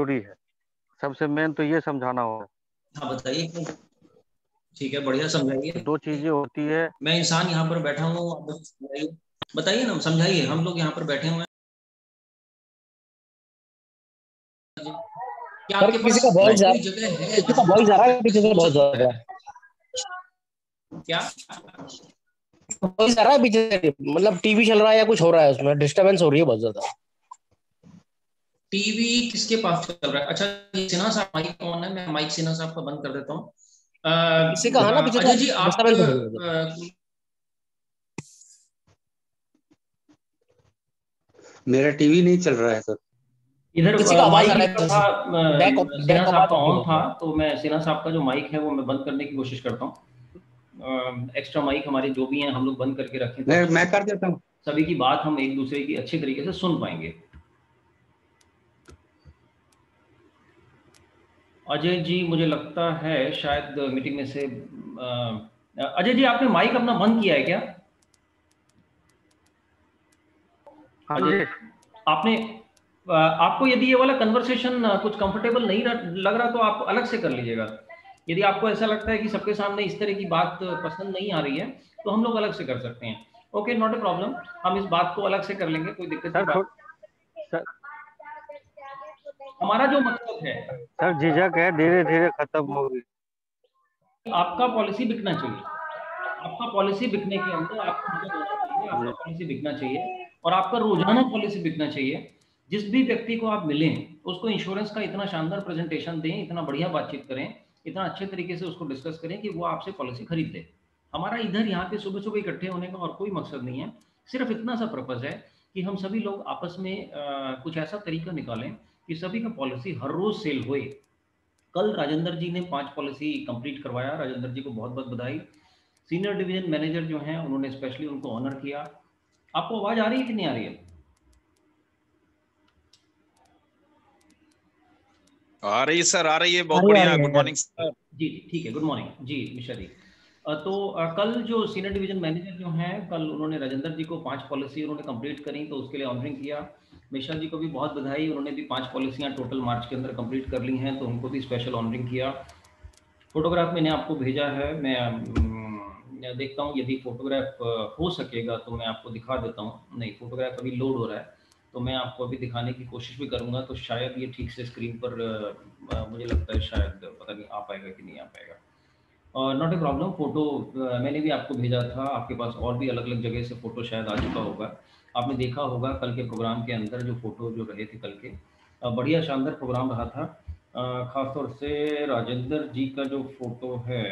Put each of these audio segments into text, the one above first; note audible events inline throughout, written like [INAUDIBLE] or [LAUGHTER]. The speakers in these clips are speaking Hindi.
ज़रूरी है। सबसे मेन तो ये समझाना होगा। हाँ बताइए। ठीक है बढ़िया समझाइए। दो चीज़ें होती है। मैं इंसान यहाँ पर बैठा हूँ बताइए ना समझाइए। हम लोग यहाँ पर बैठे हुए हैं। क्या आपके किसी का वॉइस जगह है? किसी का वॉइस आ रहा है पीछे से बहुत ज़्यादा क्या? वॉइस आ रहा है पीछे मतलब टीवी चल रहा है या कुछ हो रहा है उसमें? डिस्टरबेंस हो रही है बहुत ज़्यादा। टीवी किसके पास चल रहा है? अच्छा सिन्हा साहब माइक कौन है? मैं माइक सिन्हा साहब का बंद कर देता हूँ। पीछे जी आप मेरा टीवी नहीं चल रहा है सर। इधर किसी का आवाज़ था सिन्हा साहब का ऑन था तो मैं सिन्हा साहब का जो माइक है वो मैं बंद करने की कोशिश करता हूँ। एक्स्ट्रा माइक हमारे जो भी हैं हम लोग बंद करके रखें। मैं, मैं कर देता हूँ। सभी की बात हम एक दूसरे की अच्छे तरीके से सुन पाएँगे। अजय जी मुझे लगता है शायद मीटिंग में से अजय जी आपने माइक अपना बंद किया है क्या? हाँ अजय आपने आपको यदि ये वाला कन्वर्सेशन कुछ कंफर्टेबल नहीं लग रहा तो आप अलग से कर लीजिएगा। यदि आपको ऐसा लगता है कि सबके सामने इस तरह की बात पसंद नहीं आ रही है तो हम लोग अलग से कर सकते हैं। ओके नॉट ए प्रॉब्लम हम इस बात को अलग से कर लेंगे कोई दिक्कत नहीं। हमारा जो मकसद है। सर झिझक है धीरे धीरे खत्म होगी आपका पॉलिसी बिकना चाहिए। आपका पॉलिसी बिकने के अंदर आपको आपका पॉलिसी बिकना चाहिए। और आपका रोज़ाना पॉलिसी बिकना चाहिए। जिस भी व्यक्ति को आप मिलें उसको इंश्योरेंस का इतना शानदार प्रेजेंटेशन दें इतना बढ़िया बातचीत करें इतना अच्छे तरीके से उसको डिस्कस करें कि वो आपसे पॉलिसी खरीद ले। हमारा इधर यहाँ पे सुबह सुबह इकट्ठे होने का और कोई मकसद नहीं है। सिर्फ़ इतना सा पर्पज है कि हम सभी लोग आपस में आ, कुछ ऐसा तरीका निकालें कि सभी का पॉलिसी हर रोज सेल होए। कल राजेंद्र जी ने पाँच पॉलिसी कंप्लीट करवाया। राजेंद्र जी को बहुत बहुत बधाई। सीनियर डिवीज़न मैनेजर जो हैं उन्होंने स्पेशली उनको ऑनर किया। आपको आवाज़ आ रही है कि नहीं आ रही है? आ रही है सर आ रही है। बहुत बढ़िया। गुड मॉर्निंग सर जी ठीक है। Good morning ji Mishra ji. तो कल जो सीनियर डिवीज़न मैनेजर जो हैं कल उन्होंने राजेंद्र जी को पाँच पॉलिसी उन्होंने कंप्लीट करी तो उसके लिए ऑनरिंग किया। मिश्रा जी को भी बहुत बधाई, उन्होंने भी पाँच पॉलिसियाँ टोटल मार्च के अंदर कंप्लीट कर ली हैं तो उनको भी स्पेशल ऑनरिंग किया। फोटोग्राफ मैंने आपको भेजा है, मैं देखता हूँ, यदि फोटोग्राफ हो सकेगा तो मैं आपको दिखा देता हूँ। नहीं फोटोग्राफ अभी लोड हो रहा है तो मैं आपको अभी दिखाने की कोशिश भी करूँगा तो शायद ये ठीक से स्क्रीन पर मुझे लगता है शायद, पता नहीं, आ पाएगा कि नहीं आ पाएगा। और नॉट ए प्रॉब्लम फ़ोटो मैंने भी आपको भेजा था, आपके पास और भी अलग अलग जगह से फ़ोटो शायद आ चुका होगा। आपने देखा होगा कल के प्रोग्राम के अंदर जो फ़ोटो जो रहे थे कल के बढ़िया शानदार प्रोग्राम रहा था। खासतौर से राजेंद्र जी का जो फ़ोटो है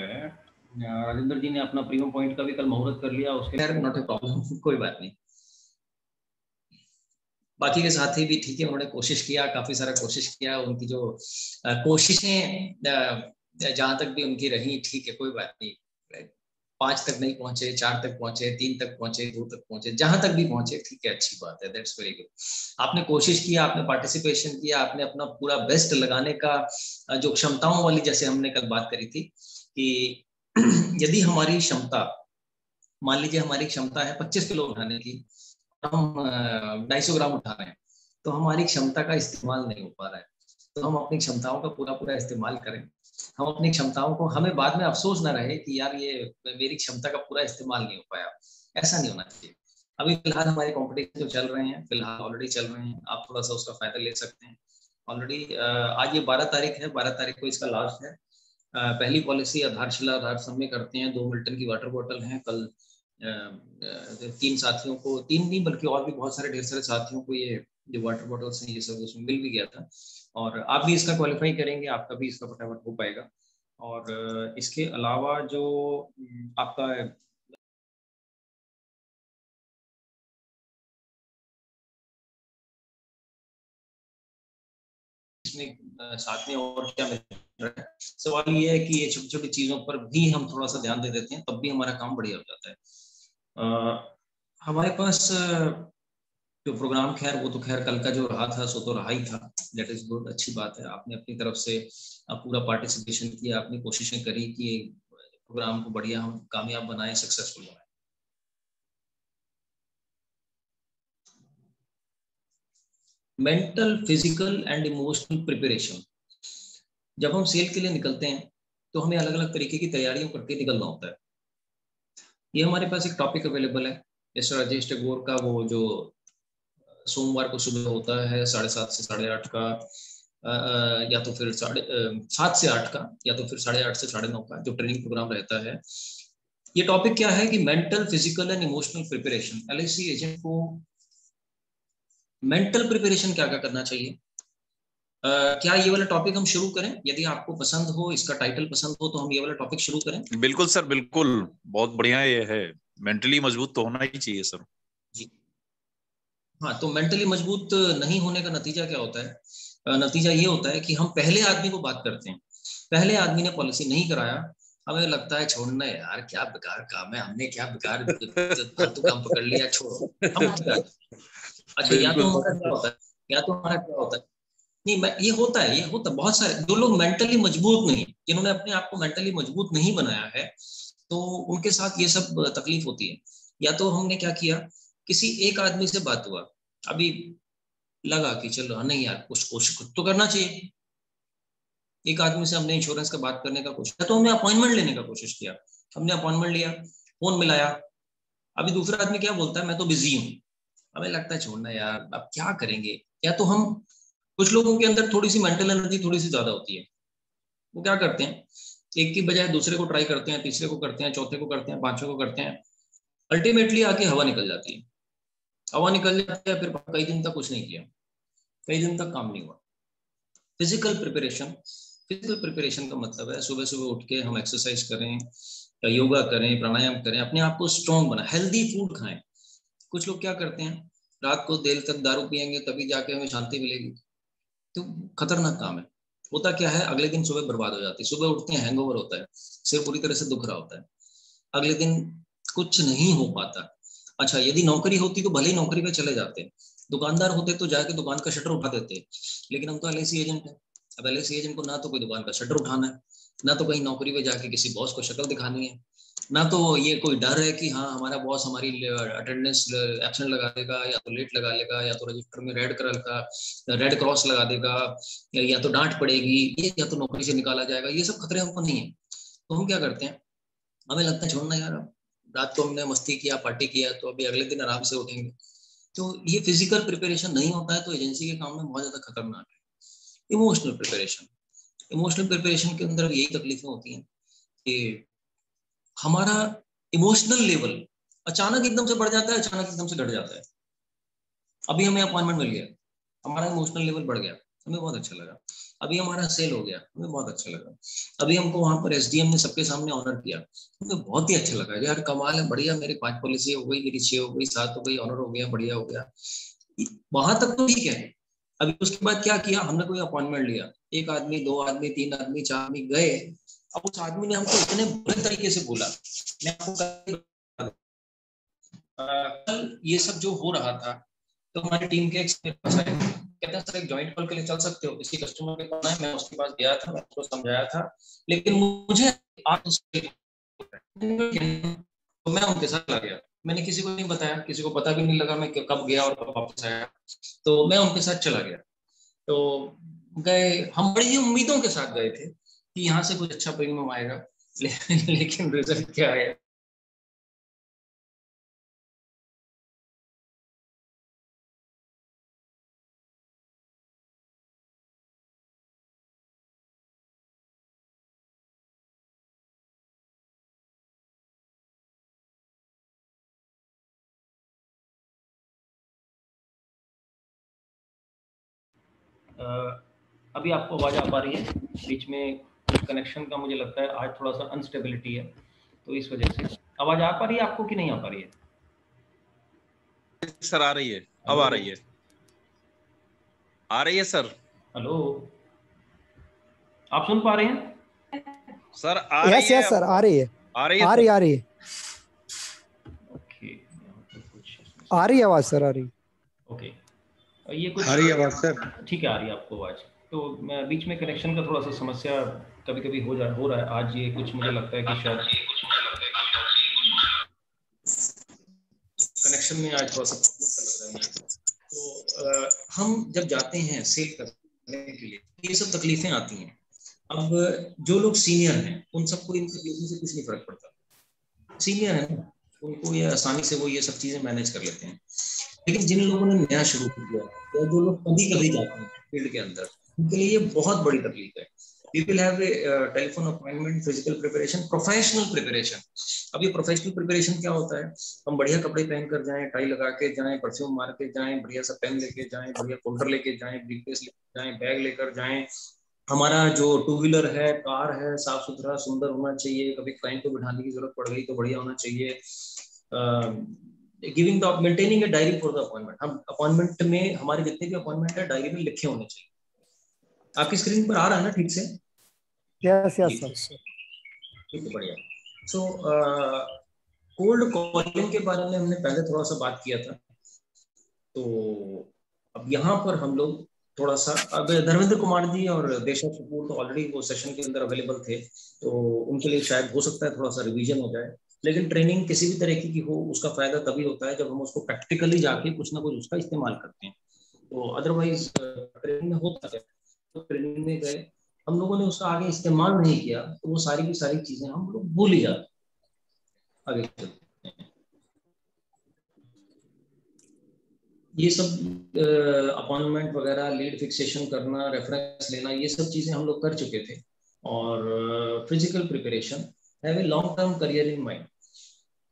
राजेंद्र जी ने अपना प्रीमियम पॉइंट का भी कल मुहूर्त कर लिया, उसके नॉट ए प्रॉब्लम कोई बात नहीं। बाकी के साथी भी ठीक है, उन्होंने कोशिश किया, काफ़ी सारा कोशिश किया, उनकी जो कोशिशें जहाँ तक भी उनकी रही, ठीक है, कोई बात नहीं। पाँच तक नहीं पहुँचे, चार तक पहुँचे, तीन तक पहुँचे, दो तक पहुँचे, जहाँ तक भी पहुँचे, ठीक है, अच्छी बात है दैट्स वेरी गुड आपने कोशिश किया, आपने पार्टिसिपेशन किया, आपने अपना पूरा बेस्ट लगाने का जो क्षमताओं वाली, जैसे हमने कल बात करी थी, कि [CLEARS THROAT] यदि हमारी क्षमता, मान लीजिए हमारी क्षमता है पच्चीस किलो उठाने की, हम ढाई सौ ग्राम उठा रहे हैं तो हमारी क्षमता का इस्तेमाल नहीं हो पा रहा है तो हम अपनी क्षमताओं का पूरा पूरा इस्तेमाल करें। हम अपनी क्षमताओं को, हमें बाद में अफसोस ना रहे कि यार ये मेरी क्षमता का पूरा इस्तेमाल नहीं हो पाया। ऐसा नहीं होना चाहिए। अभी फ़िलहाल हमारे कॉम्पिटिशन जो चल रहे हैं, फ़िलहाल ऑलरेडी चल रहे हैं। आप थोड़ा सा उसका फ़ायदा ले सकते हैं। ऑलरेडी आज ये बारह तारीख है, बारह तारीख को इसका लास्ट है। पहली पॉलिसी आधारशिला, आधार समय करते हैं। दो मिल्टन की वाटर बॉटल है, कल तीन साथियों को, तीन नहीं, बल्कि और भी बहुत सारे ढेर सारे साथियों को ये जो वाटर बॉटल्स हैं, ये सब उसमें मिल भी गया था। और आप भी इसका क्वालिफाई करेंगे आपका भी इसका फटाफट हो पाएगा। और इसके अलावा जो आपका साथ में और क्या मिल रहा है? सवाल ये है कि ये छोटी छोटी चीज़ों पर भी हम थोड़ा सा ध्यान दे देते हैं तब भी हमारा काम बढ़िया हो जाता है। आ, हमारे पास जो प्रोग्राम खैर वो तो खैर कल का जो रहा था सो तो रहा ही था। दैट इज़ गुड अच्छी बात है। आपने अपनी तरफ़ से पूरा पार्टिसिपेशन किया अपनी कोशिशें करी कि प्रोग्राम को बढ़िया हम, कामयाब बनाए सक्सेसफुल बनाए। Mental physical and emotional preparation जब हम सेल के लिए निकलते हैं तो हमें अलग अलग तरीके की तैयारियों करके निकलना होता है। ये हमारे पास एक टॉपिक अवेलेबल है, जैसे राजेश टेगोर का वो जो सोमवार को सुबह होता है साढ़े सात से साढ़े आठ का या तो फिर साढ़े सात से आठ का या तो फिर साढ़े आठ से साढ़े नौ का जो ट्रेनिंग प्रोग्राम रहता है। ये टॉपिक क्या है कि mental physical and emotional preparation L agent को मेंटल प्रिपरेशन क्या क्या करना चाहिए? Uh, क्या ये वाला टॉपिक हम शुरू करें? यदि आपको पसंद हो इसका टाइटल पसंद हो तो हम ये वाला टॉपिक शुरू करें। बिल्कुल सर बिल्कुल। बहुत बढ़िया ये है। मेंटली मज़बूत तो होना ही चाहिए सर। हाँ तो मेंटली मज़बूत नहीं होने का नतीजा क्या होता है? नतीजा ये होता है कि हम पहले आदमी को बात करते हैं। पहले आदमी ने पॉलिसी नहीं कराया हमें लगता है छोड़ना यार क्या बेकार काम है हमने क्या बेकार [LAUGHS] फालतू काम पकड़ लिया छोड़ो। अच्छा या तो हमारा क्या होता है? या तो हमारा क्या होता है? नहीं मैं ये होता है ये होता है बहुत सारे जो लोग मेंटली मज़बूत नहीं जिन्होंने अपने आप को मेंटली मज़बूत नहीं बनाया है तो उनके साथ ये सब तकलीफ़ होती है। या तो हमने क्या किया? किसी एक आदमी से बात हुआ, अभी लगा कि चलो नहीं यार कुछ कोशिश खुद तो करना चाहिए। एक आदमी से हमने इंश्योरेंस का बात करने का कोशिश तो हमने अपॉइंटमेंट लेने का कोशिश किया। हमने अपॉइंटमेंट लिया फ़ोन मिलाया। अभी दूसरा आदमी क्या बोलता है, मैं तो बिज़ी हूँ। हमें लगता है, छोड़ना यार, अब क्या करेंगे? या तो हम, कुछ लोगों के अंदर थोड़ी सी मेंटल एनर्जी थोड़ी सी ज़्यादा होती है। वो क्या करते हैं, एक की बजाय दूसरे को ट्राई करते हैं, तीसरे को करते हैं, चौथे को करते हैं, पाँचवें को करते हैं अल्टीमेटली आके हवा निकल जाती है। हवा निकल जाती है, फिर कई दिन तक कुछ नहीं किया। कई दिन तक काम नहीं हुआ। फ़िज़िकल प्रिपरेशन फ़िज़िकल प्रिपरेशन का मतलब है सुबह सुबह उठ के हम एक्सरसाइज करें योगा करें, प्राणायाम करें, अपने आप को स्ट्रॉन्ग बना हेल्दी फ़ूड खाएँ। कुछ लोग क्या करते हैं, रात को देर तक दारू पियेंगे, तभी जाके हमें शांति मिलेगी। तो खतरनाक काम है। होता क्या है, अगले दिन सुबह बर्बाद हो जाती है। सुबह उठते हैं हैंगओवर होता है। सिर पूरी तरह से दुख रहा होता है। अगले दिन कुछ नहीं हो पाता। अच्छा यदि नौकरी होती तो भले ही नौकरी पे चले जाते। दुकानदार होते तो जाके दुकान का शटर उठा देते। लेकिन हम तो एल एजेंट है। अब एल एजेंट को ना तो कोई दुकान का शटर उठाना है ना तो कहीं नौकरी पे जाके किसी बॉस को शक्ल दिखानी है। ना तो ये कोई डर है कि हाँ हमारा बॉस हमारी अटेंडेंस एबसेंट लगा देगा या तो लेट लगा लेगा या तो रजिस्टर में रेड कलर का रेड क्रॉस लगा देगा या, तो डांट पड़ेगी ये तो नौकरी से निकाला जाएगा ये सब खतरे हमको नहीं है। तो हम क्या करते हैं? हमें लगता है छोड़ना यार रात को हमने मस्ती किया, पार्टी किया तो अभी अगले दिन आराम से उठेंगे। तो ये फ़िज़िकल प्रिपरेशन नहीं होता है तो एजेंसी के काम में बहुत ज़्यादा खतरनाक है। इमोशनल प्रिपरेशन इमोशनल प्रिपरेशन के अंदर यही तकलीफें होती हैं कि हमारा इमोशनल लेवल अचानक एकदम से बढ़ जाता है, अचानक एकदम से घट जाता है। अभी हमें अपॉइंटमेंट मिल गया। हमारा इमोशनल लेवल बढ़ गया। हमें बहुत अच्छा लगा। अभी हमारा सेल हो गया, हमें बहुत अच्छा लगा। अभी हमको वहाँ पर एसडीएम ने सबके सामने ऑनर किया। हमें बहुत ही अच्छा लगा। यार, कमाल है, बढ़िया, मेरी पाँच पॉलिसी हो गई, मेरी छह हो गई, सात हो गई ऑनर हो गया, बढ़िया हो गया। वहाँ तक तो ठीक है। अभी उसके बाद क्या किया? हमने कोई अपॉइंटमेंट लिया। एक आदमी, दो आदमी, तीन आदमी, चार आदमी गए। अब उस आदमी ने हमको इतने बुरे तरीके से बोला। मैं आपको कल ये सब जो हो रहा था तो हमारी टीम के एक कहता सर एक जॉइंट कॉल के लिए चल सकते हो। किसी कस्टमर के पास है मैं उसके पास गया था मैं उसको समझाया था। लेकिन मुझे तो मैं उनके साथ लग गया। मैंने किसी को नहीं बताया किसी को पता भी नहीं लगा मैं कब गया और कब वापस आया। तो मैं उनके साथ चला गया। तो गए हम बड़ी ही उम्मीदों के साथ गए थे कि यहाँ से कुछ अच्छा प्रीमियम आएगा ले, लेकिन रिज़ल्ट क्या आया अभी आपको आवाज़ आ पा रही है। बीच में कनेक्शन का मुझे लगता है आज थोड़ा सा अनस्टेबिलिटी है तो इस वजह से। आवाज़ आ पा रही है आपको कि नहीं आ पा रही है? सर आ रही है। अब आ रही है। आ रही है सर। हेलो। आप सुन पा रहे हैं? सर आ रही यस यस सर आ रही है। आ रही है आ रही आ रही है। ओके आ रही आवाज़ सर आ रही ओके ये कुछ आ रही आवाज़ सर। ठीक है आ रही है आपको आवाज़। तो बीच में कनेक्शन का थोड़ा सा समस्या कभी कभी हो जा हो रहा है। आज ये कुछ मुझे लगता है कि शायद कनेक्शन में आज थोड़ा सा प्रॉब्लम लग रहा है तो अ, हम जब जाते हैं सेल करने के लिए ये सब तकलीफें आती हैं। अब जो लोग सीनियर हैं उन सबको इन तकलीफों से कुछ नहीं फ़र्क पड़ता सीनियर है उनको ये आसानी से वो ये सब चीज़ें मैनेज कर लेते हैं। लेकिन जिन लोगों ने नया शुरू किया या जो लोग कभी कभी जाते हैं फ़ील्ड के अंदर, उनके लिए ये बहुत बड़ी तकलीफ़ है। People have telephone appointment physical preparation professional preparation अब ये प्रोफेशनल प्रिपरेशन क्या होता है? हम बढ़िया कपड़े पहन कर जाएँ, टाई लगा के जाएँ परफ्यूम मार के जाएँ, बढ़िया सा पेन लेके जाएँ, बढ़िया फोल्डर लेके जाएँ ब्रीफकेस लेके जाएँ बैग लेकर जाएँ। हमारा जो टू व्हीलर है कार है साफ़ सुथरा सुंदर होना चाहिए, कभी क्लाइंट को बिठाने की ज़रूरत पड़ गई तो बढ़िया होना चाहिए। Giving the maintaining a diary for the appointment हम अपॉइंटमेंट में हमारे जितने भी अपॉइंटमेंट है डायरी में लिखे होने चाहिए। आपकी स्क्रीन पर आ रहा है ना ठीक से? यस यस सर ठीक है बढ़िया। सो कोल्ड कॉलिंग के बारे में हमने पहले थोड़ा सा बात किया था। तो अब यहाँ पर हम लोग थोड़ा सा अब धर्मेंद्र कुमार जी और देशा कपूर तो ऑलरेडी वो सेशन के अंदर अवेलेबल थे तो उनके लिए शायद हो सकता है थोड़ा सा रिवीजन हो जाए। लेकिन ट्रेनिंग किसी भी तरीके की हो, उसका फ़ायदा तभी होता है जब हम उसको प्रैक्टिकली जाके कुछ ना कुछ उसका इस्तेमाल करते हैं। तो अदरवाइज़ ट्रेनिंग में होता है। तो ट्रेनिंग में गए, हम लोगों ने उसका आगे इस्तेमाल नहीं किया तो वो सारी की सारी चीज़ें हम लोग भूल ही जाते आगे ये सब अपॉइंटमेंट वगैरह लीड फिक्सेशन करना रेफरेंस लेना, ये सब चीज़ें हम लोग कर चुके थे। और physical preparation have a long term career in mind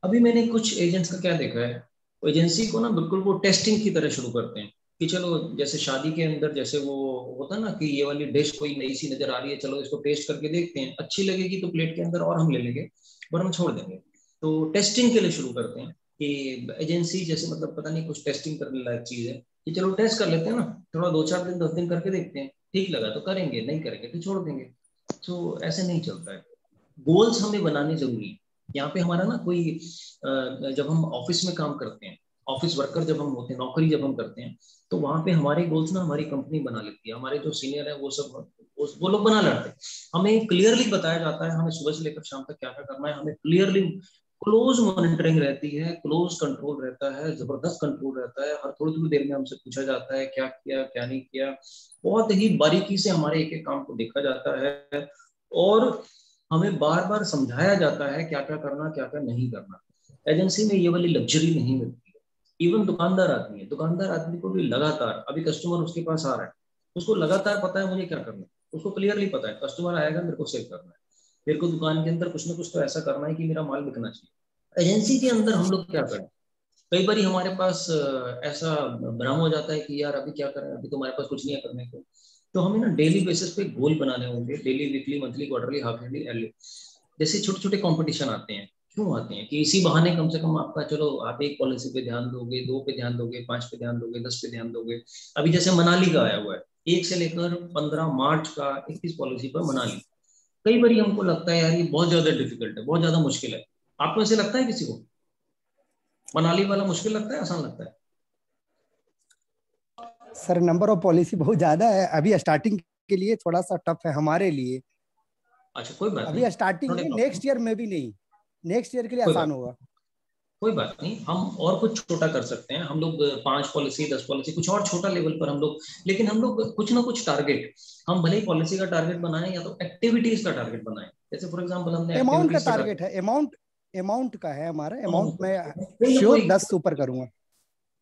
अभी मैंने कुछ एजेंट्स का क्या देखा है? एजेंसी को ना बिल्कुल वो टेस्टिंग की तरह शुरू करते हैं कि चलो, जैसे शादी के अंदर जैसे वो होता ना कि ये वाली डिश कोई नई सी नज़र आ रही है, चलो इसको टेस्ट करके देखते हैं। अच्छी लगेगी तो प्लेट के अंदर और हम ले लेंगे वरना छोड़ देंगे। तो टेस्टिंग के लिए शुरू करते हैं कि एजेंसी जैसे मतलब पता नहीं कुछ टेस्टिंग करने लायक चीज़ है कि चलो टेस्ट कर लेते हैं ना, थोड़ा दो चार दिन, दस दिन करके देखते हैं। ठीक लगा तो करेंगे, नहीं करेंगे तो छोड़ देंगे। तो ऐसे नहीं चलता है। गोल्स हमें बनाने ज़रूरी है। यहाँ पे हमारा ना कोई जब हम ऑफ़िस में काम करते हैं ऑफ़िस वर्कर जब हम होते हैं नौकरी जब हम करते हैं तो वहाँ पे हमारे गोल्स ना हमारी कंपनी बना लेती है। हमारे जो सीनियर है वो सब वो, लोग बना लेते हैं। हमें क्लियरली बताया जाता है हमें सुबह से लेकर शाम तक क्या क्या करना है हमें क्लियरली क्लोज मॉनिटरिंग रहती है क्लोज कंट्रोल रहता है ज़बरदस्त कंट्रोल रहता है। हर थोड़ी थोड़ी देर में हमसे पूछा जाता है क्या किया क्या नहीं किया। बहुत ही बारीकी से हमारे एक एक काम को देखा जाता है। और हमें बार बार समझाया जाता है क्या क्या करना क्या क्या नहीं करना। एजेंसी में ये वाली लग्जरी नहीं मिलती है। इवन दुकानदार आदमी है, दुकानदार आदमी को भी लगातार, अभी कस्टमर उसके पास आ रहा है, उसको लगातार पता है मुझे क्या करना है, उसको क्लियरली पता है कस्टमर आएगा, मेरे को सेव करना है। मेरे को दुकान के अंदर कुछ ना कुछ तो ऐसा करना है कि मेरा माल बिकना चाहिए। एजेंसी के अंदर हम लोग क्या करें? कई बार हमारे पास, ऐसा भ्रम हो जाता है कि यार अभी क्या करें, अभी तो हमारे पास कुछ नहीं है करने को। तो हमें ना डेली बेसिस पे गोल बनाने होंगे daily weekly monthly quarterly half yearly yearly जैसे छोटे छोटे कॉम्पिटिशन आते हैं, क्यों आते हैं? कि इसी बहाने कम से कम आपका, चलो, आप एक पॉलिसी पे ध्यान दोगे, दो पे ध्यान दोगे, पाँच पे ध्यान दोगे, दस पे ध्यान दोगे। अभी जैसे मनाली का आया हुआ है, एक से लेकर पंद्रह मार्च का इक्कीस पॉलिसी पर मनाली। कई बार हमको लगता है, यार, ये बहुत ज़्यादा डिफ़िकल्ट है, बहुत ज़्यादा मुश्किल है। आपको ऐसे लगता है किसी को? मनाली वाला मुश्किल लगता है, आसान लगता है? सर नंबर ऑफ़ पॉलिसी बहुत ज़्यादा है। अभी स्टार्टिंग के लिए थोड़ा सा टफ है हमारे लिए। अच्छा कोई बात अभी स्टार्टिंग में नेक्स्ट ईयर में भी नहीं। नेक्स्ट ईयर के लिए आसान होगा। कोई बात नहीं हम और कुछ छोटा कर सकते हैं। हम लोग पाँच पॉलिसी दस पॉलिसी कुछ और छोटा लेवल पर हम लोग लेकिन हम लोग कुछ ना कुछ टारगेट हम भले ही पॉलिसी का टारगेट बनाएँ या तो एक्टिविटीज़ का टारगेट बनाएँ। जैसे फॉर एग्जांपल हमने अमाउंट का टारगेट है। अमाउंट अमाउंट का है हमारा। अमाउंट में श्योर दस ऊपर करूँगा।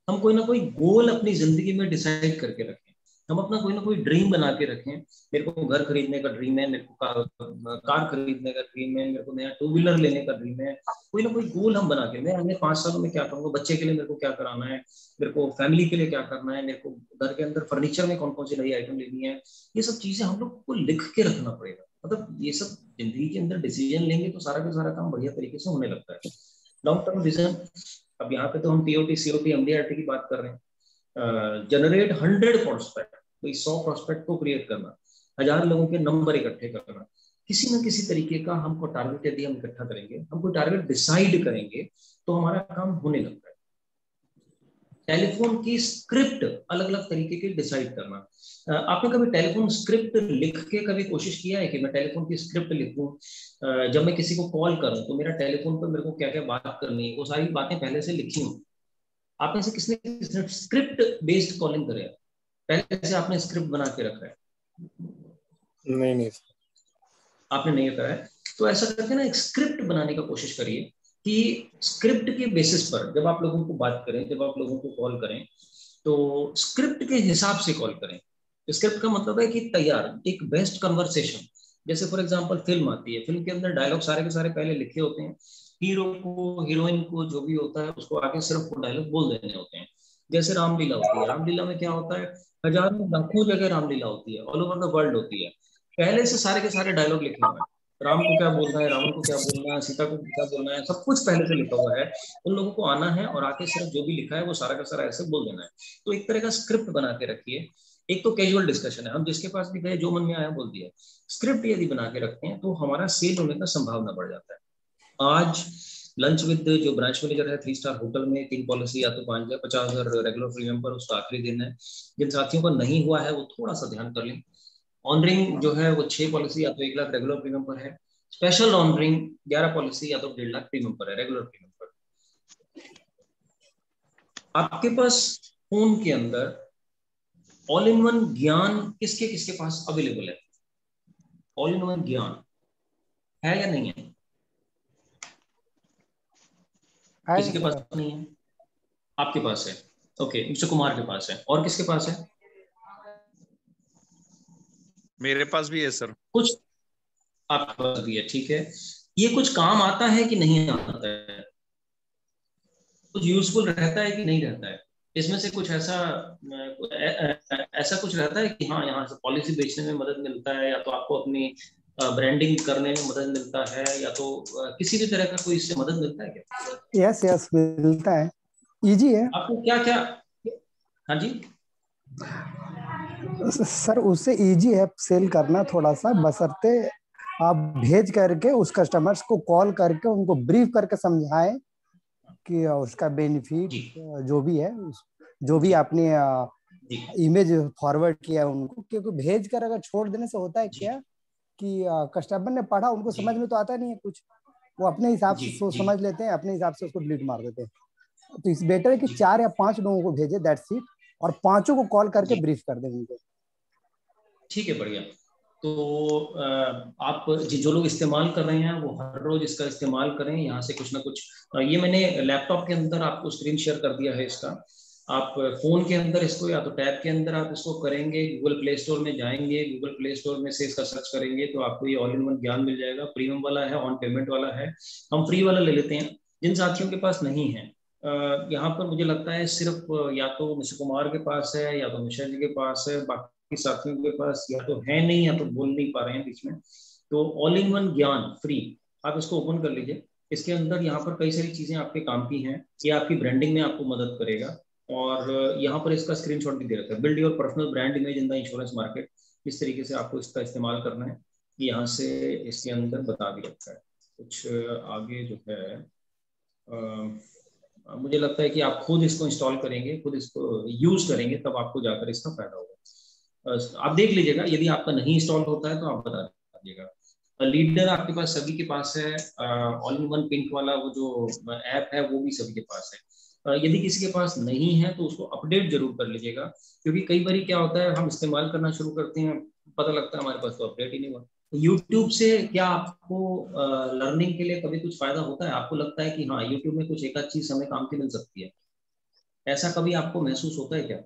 हम कोई ना कोई गोल अपनी ज़िंदगी में डिसाइड करके रखें। हम अपना कोई ना कोई ड्रीम बना के रखें। मेरे को घर खरीदने का ड्रीम है मेरे को कार, कार खरीदने का ड्रीम है मेरे को नया टू व्हीलर लेने का ड्रीम है। कोई ना कोई गोल हम बना के मैं अगले पाँच सालों में क्या करूँगा? बच्चे के लिए मेरे को क्या कराना है? मेरे को फैमिली के लिए क्या करना है? मेरे को घर के अंदर फर्नीचर में कौन कौन सी नई आइटम लेनी है? ये सब चीज़ें हम लोग को लिख के रखना पड़ेगा। मतलब ये सब ज़िंदगी के अंदर डिसीज़न लेंगे तो सारा का सारा काम बढ़िया तरीके से होने लगता है। लॉन्ग टर्म विजन अब यहाँ पे तो हम टीओटी सीओटी एमडीआरटी की बात कर रहे हैं। जनरेट हंड्रेड प्रोस्पेक्ट कोई सौ प्रोस्पेक्ट को क्रिएट करना, हज़ार लोगों के नंबर इकट्ठे करना। किसी न किसी तरीके का हमको टारगेट यदि हम इकट्ठा करेंगे हम कोई टारगेट डिसाइड करेंगे तो हमारा काम होने लगता है। टेलीफोन की स्क्रिप्ट अलग अलग तरीके की डिसाइड करना। आपने कभी टेलीफोन स्क्रिप्ट लिख के कभी कोशिश किया है कि मैं टेलीफोन की स्क्रिप्ट लिखूं? जब मैं किसी को कॉल करूँ तो मेरा टेलीफोन पर मेरे को क्या क्या बात करनी है वो सारी बातें पहले से लिखी हूँ। आप में से किसने स्क्रिप्ट बेस्ड कॉलिंग करे? पहले से आपने स्क्रिप्ट बना के रखा है? नहीं नहीं। आपने नहीं करा है? तो ऐसा करके ना एक स्क्रिप्ट बनाने का कोशिश करिए। कि स्क्रिप्ट के बेसिस पर जब आप लोगों को बात करें, जब आप लोगों को कॉल करें तो स्क्रिप्ट के हिसाब से कॉल करें। स्क्रिप्ट का मतलब है कि तैयार, एक बेस्ट कन्वर्सेशन जैसे फॉर एग्जांपल फ़िल्म आती है। फ़िल्म के अंदर डायलॉग सारे के सारे पहले लिखे होते हैं। हीरो को हीरोइन को जो भी होता है, उसको आगे सिर्फ़ वो डायलॉग बोल देने होते हैं। जैसे रामलीला होती है। रामलीला में क्या होता है? हज़ारों, लाखों जगह रामलीला होती है। ऑल ओवर द वर्ल्ड होती है। पहले से सारे के सारे डायलॉग लिखे हुए हैं। राम को क्या बोलना है, रावण को क्या बोलना है, सीता को क्या बोलना है, सब कुछ पहले से लिखा हुआ है। उन लोगों को आना है और आके सिर्फ़ जो भी लिखा है वो सारा का सारा ऐसे बोल देना है। तो एक तरह का स्क्रिप्ट बना के रखिए। एक तो कैजुअल डिस्कशन है। हम जिसके पास भी गए, जो मन में आया बोल दिया। स्क्रिप्ट यदि बना के रखते हैं तो हमारा सेल होने का संभावना बढ़ जाता है। आज लंच विद जो ब्रांच मैनेजर है थ्री स्टार होटल में तीन पॉलिसी या तो पाँच हज़ार पचास हज़ार रेगुलर प्रीमियम पर उसका आखिरी दिन है। जिन साथियों का नहीं हुआ है, वो थोड़ा सा ध्यान कर लें। ऑनरिंग जो है वो छह पॉलिसी या तो एक लाख रेगुलर प्रीमियम पर है। स्पेशल ऑनरिंग ग्यारह पॉलिसी या तो डेढ़ लाख प्रीमियम पर है रेगुलर प्रीमियम पर। आपके पास फ़ोन के अंदर ऑल इन वन ज्ञान किसके किसके पास अवेलेबल है? ऑल इन वन ज्ञान है या नहीं है? किसी के पास नहीं है? आपके पास है। ओके मिस्टर कुमार के पास है। और किसके पास है? मेरे पास भी है सर। कुछ आपके पास भी है ठीक है। ये कुछ काम आता है कि नहीं आता है? कुछ यूजफुल रहता है कि नहीं रहता है? इसमें से कुछ ऐसा ऐसा कुछ रहता है कि हाँ यहाँ से पॉलिसी बेचने में मदद मिलता है या तो आपको अपनी ब्रांडिंग करने में मदद मिलता है या तो किसी भी तरह का कोई इससे मदद मिलता है क्या? यस यस मिलता है। इजी है। आपको क्या क्या हाँ जी? सर उससे इजी है सेल करना थोड़ा सा बसरते आप भेज करके उस कस्टमर्स को कॉल करके उनको ब्रीफ करके समझाएँ कि उसका बेनिफिट जो। भी है जो भी आपने इमेज फॉरवर्ड किया उनको। क्योंकि भेज कर अगर छोड़ देने से होता है क्या कि कस्टमर ने पढ़ा उनको समझ में तो आता नहीं है कुछ। वो अपने हिसाब से सोच समझ लेते हैं अपने हिसाब से उसको डिलीट मार देते हैं। तो इस बेटर है कि चार या पाँच लोगों को भेजे दैट सीट और पाँचों को कॉल करके ब्रीफ कर दें उनको ठीक है बढ़िया। तो आप जो लोग इस्तेमाल कर रहे हैं वो हर रोज इसका इस्तेमाल करें यहाँ से कुछ ना कुछ। ये मैंने लैपटॉप के अंदर आपको स्क्रीन शेयर कर दिया है इसका। आप फ़ोन के अंदर इसको या तो टैब के अंदर आप इसको करेंगे गूगल प्ले स्टोर में जाएँगे गूगल प्ले स्टोर में से इसका सर्च करेंगे तो आपको ये ऑल इन वन ज्ञान मिल जाएगा। प्रीमियम वाला है ऑन पेमेंट वाला है। हम फ्री वाला ले लेते हैं। जिन साथियों के पास नहीं है यहाँ पर मुझे लगता है सिर्फ़ या तो मिश्र कुमार के पास है या तो मिश्रा जी के पास है बाकी साथियों के पास या तो है नहीं या तो बोल नहीं पा रहे हैं बीच में। तो ऑल इन वन ज्ञान फ्री आप इसको ओपन कर लीजिए। इसके अंदर यहाँ पर कई सारी चीज़ें आपके काम की हैं। ये आपकी ब्रांडिंग में आपको मदद करेगा। और यहाँ पर इसका स्क्रीनशॉट भी दे रखा है। Build your personal brand image in the insurance market इस तरीके से आपको इसका इस्तेमाल करना है। यहाँ से इसके अंदर बता भी रखा है। कुछ आगे जो है आ, मुझे लगता है कि आप खुद इसको इंस्टॉल करेंगे, खुद इसको यूज़ करेंगे, तब आपको जाकर इसका फ़ायदा होगा। आप देख लीजिएगा, यदि आपका नहीं इंस्टॉल होता है तो आप बता दीजिएगा। लीडर आपके पास सभी के पास है ऑल इन वन पिंक वाला वो जो ऐप है वो भी सभी के पास है। यदि किसी के पास नहीं है तो उसको अपडेट ज़रूर कर लीजिएगा, क्योंकि कई बार क्या होता है, हम इस्तेमाल करना शुरू करते हैं, पता लगता है हमारे पास तो अपडेट ही नहीं हुआ। यूट्यूब से क्या आपको लर्निंग के लिए कभी कुछ फ़ायदा होता है? आपको लगता है कि हाँ यूट्यूब में कुछ एक आध चीज़ हमें काम की मिल सकती है। ऐसा कभी आपको महसूस होता है क्या?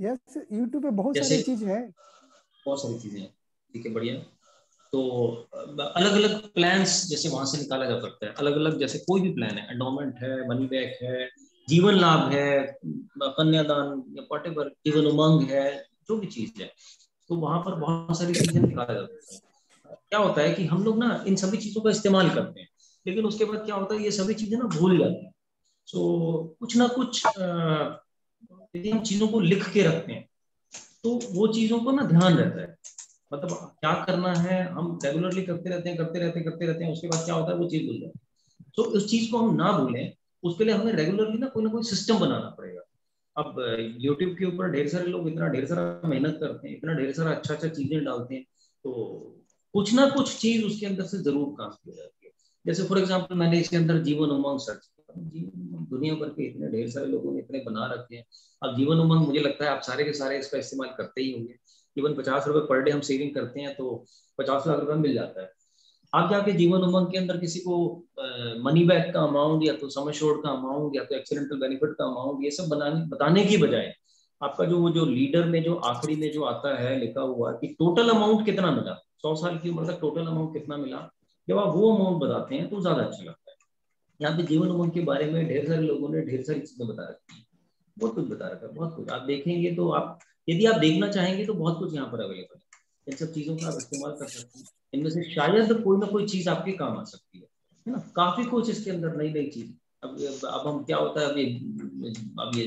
यस यूट्यूब पे बहुत सारी चीज़ है। बहुत सारी चीज़ें हैं। ठीक है बढ़िया। तो अलग अलग प्लान्स जैसे वहाँ से निकाला जा सकता है। अलग अलग जैसे कोई भी प्लान है। एंडोमेंट है मनी बैक है जीवन लाभ है कन्यादान या वट जीवन उमंग है जो भी चीज़ है। तो वहाँ पर बहुत सारी चीज़ें निकाला जा सकता है। क्या होता है कि हम लोग ना इन सभी चीज़ों का इस्तेमाल करते हैं, लेकिन उसके बाद क्या होता है, ये सभी चीज़ें ना भूल जाती हैं। सो कुछ ना कुछ यदि हम चीज़ों को लिख के रखते हैं तो वो चीज़ों को ना ध्यान रहता है। मतलब क्या करना है, हम रेगुलरली करते रहते हैं, करते रहते हैं, करते रहते हैं, उसके बाद क्या होता है, वो चीज़ भूल जाती है। तो उस चीज़ को हम ना भूलें, उसके लिए हमें रेगुलरली ना कोई ना कोई सिस्टम बनाना पड़ेगा। अब यूट्यूब के ऊपर ढेर सारे लोग इतना ढेर सारा मेहनत करते हैं, इतना ढेर सारा अच्छा अच्छा चीज़ें डालते हैं तो कुछ ना कुछ चीज़ उसके अंदर से ज़रूर काम किया जाती है। जैसे फॉर एग्ज़ाम्पल मैंने इसके अंदर जीवन उमंग सर्च दुनिया भर के इतने ढेर सारे लोगों ने इतने बना रखे हैं। अब जीवन उमंग मुझे लगता है आप सारे के सारे इसका इस्तेमाल करते ही होंगे। इवन पचास रुपए पर डे हम सेविंग करते हैं तो पचास लाख रुपए मिल जाता है। आप जाके जीवन उमंग के अंदर किसी को मनी बैक का अमाउंट या तो समय शोर का अमाउंट या तो एक्सीडेंटल बेनिफिट का अमाउंट ये सब बनाने, बताने की बजाय आपका जो, वो जो लीडर में जो, आखिरी में जो आता है, लिखा हुआ कि टोटल अमाउंट कितना मिला? सौ साल की उम्र तक टोटल अमाउंट कितना मिला? जब आप वो अमाउंट बताते हैं तो ज़्यादा अच्छा लगता है। यहाँ पे जीवन उमंग के बारे में ढेर सारे लोगों ने ढेर सारी चीज़ें बता रखी है। बहुत कुछ बता रखा है, बहुत कुछ। आप देखेंगे तो आप, यदि आप देखना चाहेंगे तो बहुत कुछ यहाँ पर अवेलेबल है। इन सब चीज़ों का आप इस्तेमाल कर सकते हैं। इनमें से शायद कोई ना कोई चीज़ आपके काम आ सकती है है ना? काफ़ी कुछ इसके अंदर नई नई चीज़। अब अब हम क्या होता है अभी अब ये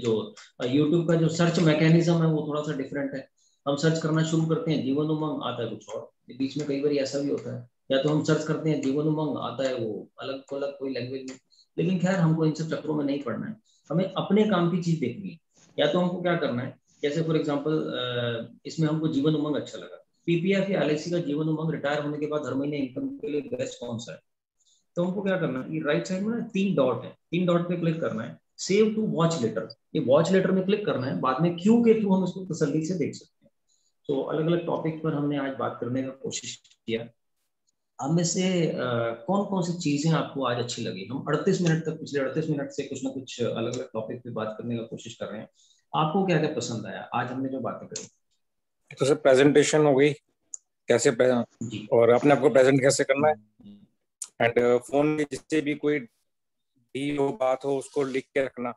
जो यूट्यूब का जो सर्च मैकेनिज्म है, वो थोड़ा सा डिफरेंट है। हम सर्च करना शुरू करते हैं जीवन उमंग आता है कुछ और। बीच में कई बार ऐसा भी होता है। या तो हम सर्च करते हैं जीवन उमंग आता है वो, अलग अलग कोई लैंग्वेज में। लेकिन खैर, हमको इन सब चक्रों में नहीं पढ़ना है। हमें अपने काम की चीज़ देखनी है। या तो हमको क्या करना है जैसे फॉर एग्ज़ाम्पल इसमें हमको जीवन उमंग अच्छा लगा। पीपीएफ या एल का जीवन उमंग रिटायर होने के बाद हर महीने इनकम के लिए बेस्ट कौन सा है? तो हमको क्या करना है राइट साइड में ना तीन डॉट है। तीन डॉट पे क्लिक करना है। सेव टू वॉच लेटर ये वॉच लेटर में क्लिक करना है। बाद में क्यू के थ्रू हम इसको तसल्ली से देख सकते हैं। तो अलग अलग टॉपिक पर हमने आज बात करने का कोशिश किया। अब में से कौन कौन सी चीज़ें आपको आज अच्छी लगी? हम 38 मिनट तक पिछले 38 मिनट से कुछ ना कुछ अलग अलग टॉपिक पे बात करने का कोशिश कर रहे हैं। आपको क्या क्या पसंद आया? आज हमने जो बातें करी। तो सर प्रेजेंटेशन हो गई। कैसे और अपने आपको प्रेजेंट कैसे करना है? एंड फ़ोन में जिससे भी कोई डी हो बात हो उसको लिख के रखना।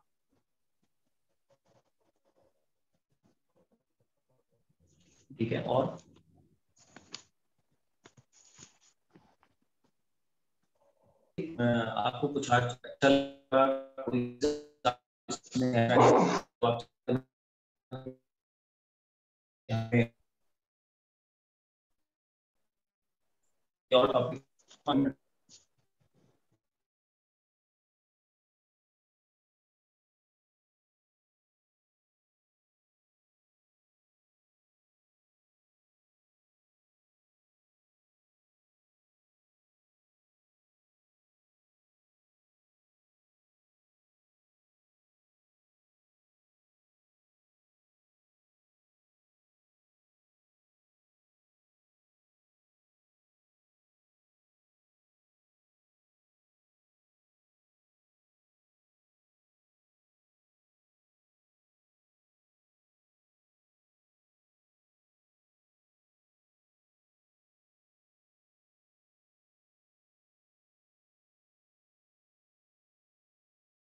ठीक है और? आपको कुछ अच्छा लगा कोई और टॉपिक